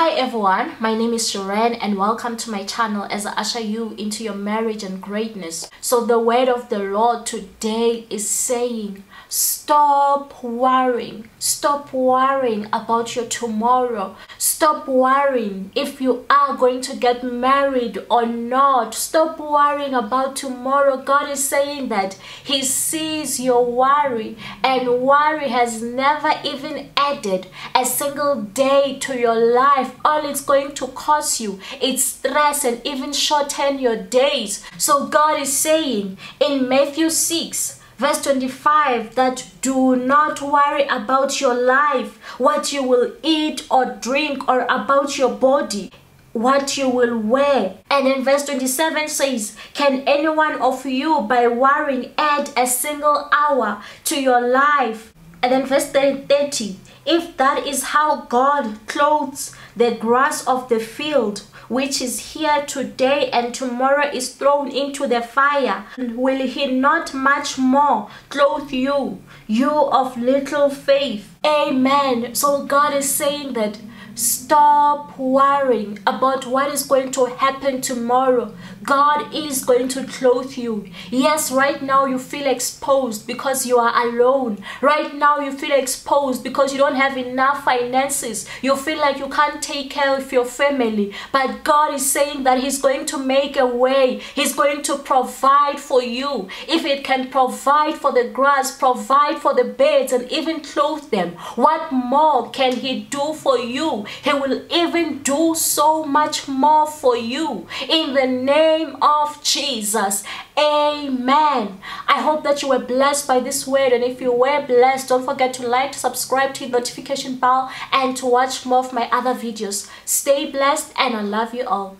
Hi everyone, my name is Xiren and welcome to my channel as I usher you into your marriage and greatness. So the word of the Lord today is saying, stop worrying. Stop worrying about your tomorrow. Stop worrying if you are going to get married or not. Stop worrying about tomorrow. God is saying that He sees your worry and worry has never even added a single day to your life. All it's going to cause you is stress and even shorten your days. So God is saying in Matthew 6 Verse 25 that do not worry about your life, what you will eat or drink, or about your body what you will wear. And in verse 27 says, Can any one of you by worrying add a single hour to your life? And then verse 30, if that is how God clothes the grass of the field, which is here today and tomorrow is thrown into the fire, will he not much more clothe you, you of little faith? Amen. So God is saying that Stop worrying about what is going to happen tomorrow. God is going to clothe you. Yes, right now you feel exposed because you are alone. Right now you feel exposed because you don't have enough finances. You feel like you can't take care of your family. But God is saying that He's going to make a way. He's going to provide for you. If it can provide for the grass, provide for the birds, and even clothe them, what more can He do for you? He will even do so much more for you in the name of Jesus. Amen. I hope that you were blessed by this word. And if you were blessed, don't forget to like, subscribe to the notification bell, and to watch more of my other videos. Stay blessed, and I love you all.